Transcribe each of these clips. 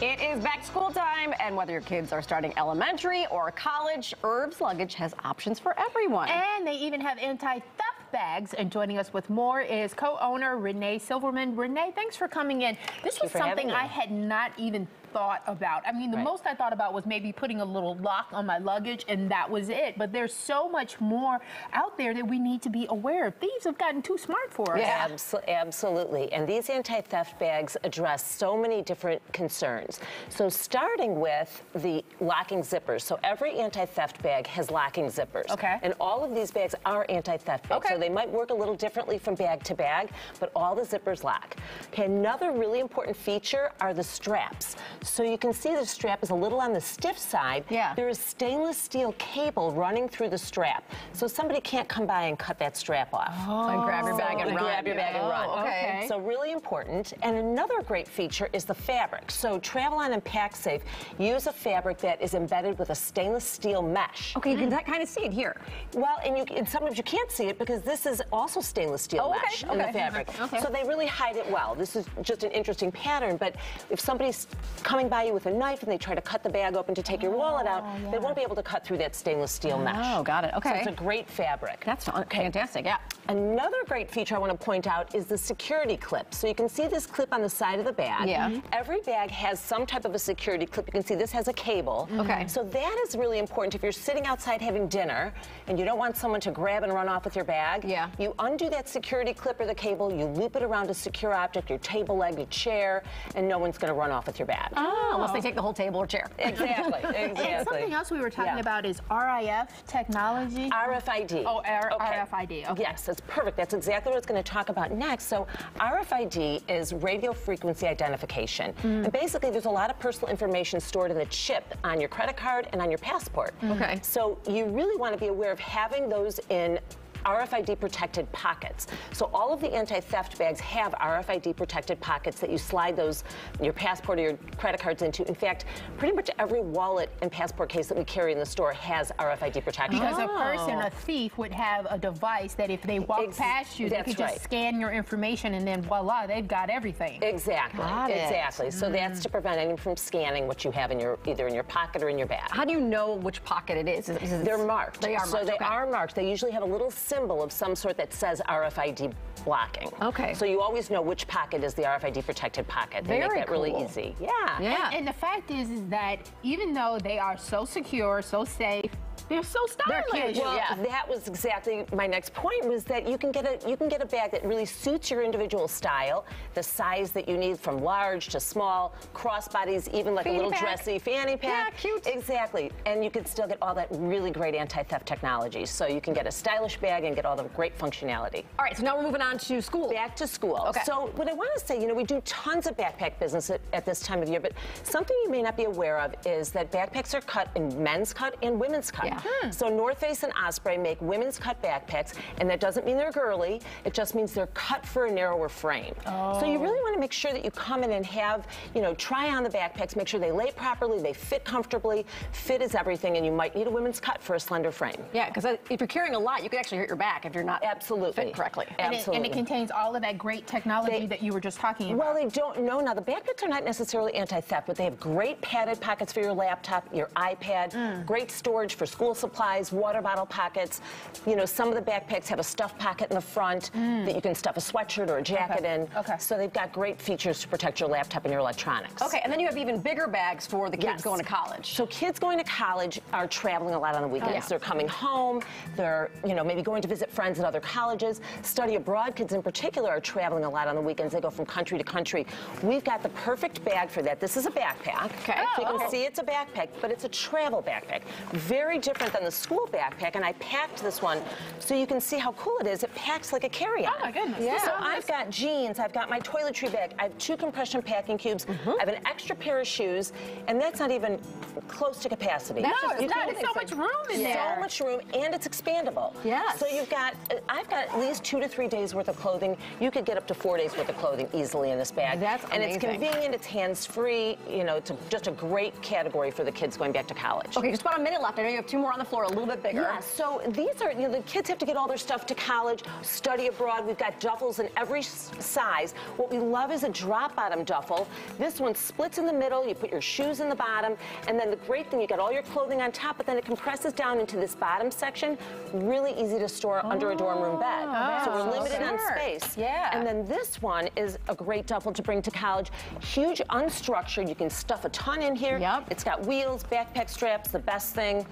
It is back school time, and whether your kids are starting elementary or college, Irv's Luggage has options for everyone. And they even have anti-theft bags. And joining us with more is co-owner Renee Silverman. Renee, thanks for coming in. This was something I had not even thought about. I mean, the right. most I thought about was maybe putting a little lock on my luggage and that was it. But there's so much more out there that we need to be aware of. Thieves have gotten too smart for us. Yeah, absolutely. And these anti-theft bags address so many different concerns. So starting with the locking zippers. So every anti-theft bag has locking zippers. Okay. And all of these bags are anti-theft bags. Okay. So they might work a little differently from bag to bag, but all the zippers lock. Okay, another really important feature are the straps. So you can see the strap is a little on the stiff side. Yeah. There is stainless steel cable running through the strap. So somebody can't come by and cut that strap off. Oh. And grab your bag and run. Grab your bag and run. Oh, okay. So really important. And another great feature is the fabric. So Travelon and PacSafe use a fabric that is embedded with a stainless steel mesh. Okay, you can mm. kind of see it here. Well, and, you, and sometimes you can't see it because this is also stainless steel oh, okay, mesh okay. in the fabric. Okay. So they really hide it well. This is just an interesting pattern, but if somebody's coming by you with a knife and they try to cut the bag open to take your wallet out, yeah. they won't be able to cut through that stainless steel oh, mesh. Oh, got it. Okay. So it's a great fabric. That's okay. fantastic. Yeah. Another great feature I want to point out is the security clip. So you can see this clip on the side of the bag. Yeah. Mm-hmm. Every bag has some type of a security clip. You can see this has a cable. Mm-hmm. Okay. So that is really important. If you're sitting outside having dinner and you don't want someone to grab and run off with your bag, yeah. you undo that security clip or the cable, you loop it around a secure object, your table leg, your chair, and no one's going to run off with your bag. Oh, unless they take the whole table or chair. Exactly, exactly. And something else we were talking yeah. about is RIF technology. RFID. Oh, R okay. RFID. Okay. Yes, that's perfect. That's exactly what it's going to talk about next. So RFID is radio frequency identification. Mm. And basically, there's a lot of personal information stored in the chip on your credit card and on your passport. Okay. So you really want to be aware of having those in RFID protected pockets. So all of the anti-theft bags have RFID protected pockets that you slide those, your passport or your credit cards into. In fact, pretty much every wallet and passport case that we carry in the store has RFID protection. Because oh. a person, a thief, would have a device that if they walk Ex past you, they could just scan your information and then voila, they've got everything. Exactly. Got exactly. So mm. that's to prevent anyone from scanning what you have in your either in your pocket or in your bag. How do you know which pocket it is? is, is They're marked. They are marked. So they okay. are marked. They usually have a little symbol of some sort that says RFID blocking. Okay. So you always know which packet is the RFID protected packet. They Very make that cool. really easy. Yeah. Yeah. And, and the fact is, is that even though they are so secure, so safe, they're so stylish. They're cute. Well, yeah. that was exactly my next point was that you can get a you can get a bag that really suits your individual style, the size that you need from large to small, crossbodies, even like fanny a little pack. dressy fanny pack. Yeah, cute. Exactly. And you can still get all that really great anti-theft technology. So you can get a stylish bag and get all the great functionality. All right, so now we're moving on to school. Back to school. Okay. So what I want to say, you know, we do tons of backpack business at, at this time of year, but something you may not be aware of is that backpacks are cut in men's cut and women's cut. Yeah. Hmm. So North Face and Osprey make women's cut backpacks, and that doesn't mean they're girly. It just means they're cut for a narrower frame. Oh. So you really want to make sure that you come in and have, you know, try on the backpacks, make sure they lay properly, they fit comfortably. Fit is everything, and you might need a women's cut for a slender frame. Yeah, because if you're carrying a lot, you could actually hurt your back if you're not absolutely fit correctly. And absolutely. It, and it contains all of that great technology they, that you were just talking about. Well, they don't know now. The backpacks are not necessarily anti-theft, but they have great padded pockets for your laptop, your iPad, mm. great storage for school supplies, water bottle pockets. You know, some of the backpacks have a stuff pocket in the front mm. that you can stuff a sweatshirt or a jacket okay. in. Okay. So they've got great features to protect your laptop and your electronics. Okay, and then you have even bigger bags for the kids yes. going to college. So kids going to college are traveling a lot on the weekends. Oh, yeah. They're coming home. They're, you know, maybe going to visit friends at other colleges. Study abroad kids in particular are traveling a lot on the weekends. They go from country to country. We've got the perfect bag for that. This is a backpack. Okay. So you oh. can see it's a backpack, but it's a travel backpack. Very different than the school backpack, and I packed this one so you can see how cool it is. It packs like a carry-on. Oh my goodness. Yeah. So I've got jeans, I've got my toiletry bag, I have two compression packing cubes, mm -hmm. I have an extra pair of shoes, and that's not even close to capacity. No, it's not. There's so much room in there. So much room, and it's expandable. Yes. So you've got, I've got at least two to three days worth of clothing. You could get up to four days worth of clothing easily in this bag. That's amazing. And it's convenient, it's hands-free, you know, it's a, just a great category for the kids going back to college. Okay, just about a minute left. I know you have two more more on the floor, a little bit bigger. Yeah, so these are, you know, the kids have to get all their stuff to college, study abroad. We've got duffels in every size. What we love is a drop bottom duffel. This one splits in the middle, you put your shoes in the bottom, and then the great thing, you got all your clothing on top, but then it compresses down into this bottom section. Really easy to store under a dorm room bed. Oh, so we're Oh, limited on space. Yeah. And then this one is a great duffel to bring to college. Huge, unstructured. You can stuff a ton in here. Yep. It's got wheels, backpack straps. The best thing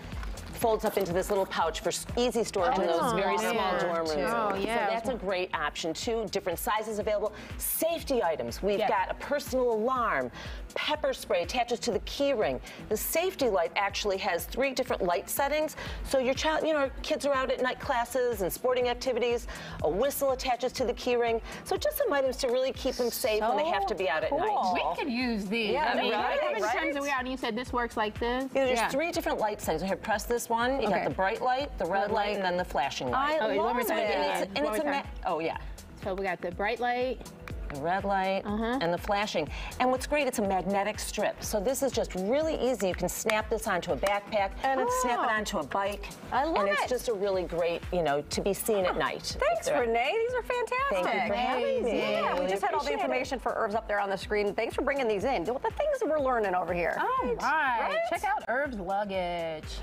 folds up into this little pouch for easy storage in oh, those Oh, very yeah. small dorm rooms. Oh, So yeah. that's a great option too. Different sizes available. Safety items. We've Yeah. got a personal alarm. Pepper spray attaches to the key ring. The safety light actually has three different light settings. So your child, you know, kids are out at night classes and sporting activities. A whistle attaches to the key ring. So just some items to really keep them safe when they have to be out at cool. night. We could use these. Yeah, I mean, right, how many right. times are we out and you said this works like this? Yeah, there's Yeah. three different light settings. Here, press this one. You Okay. got the bright light, the red Red light, light. and then the flashing light. I Oh, you want me love it it. and it's, and it's a ma- oh yeah. So we got the bright light. The red light Uh-huh. and the flashing. And what's great, it's a magnetic strip. So this is just really easy. You can snap this onto a backpack and snap it Oh. onto a bike. I love And it's just a really great, you know, to be seen at night. Thanks, Renee. These are fantastic. Thank you for having me. Yeah, we Really just had all the appreciate it. information for Irv's up there on the screen. Thanks for bringing these in. The things that we're learning over here. All right. Right? Check out Irv's Luggage.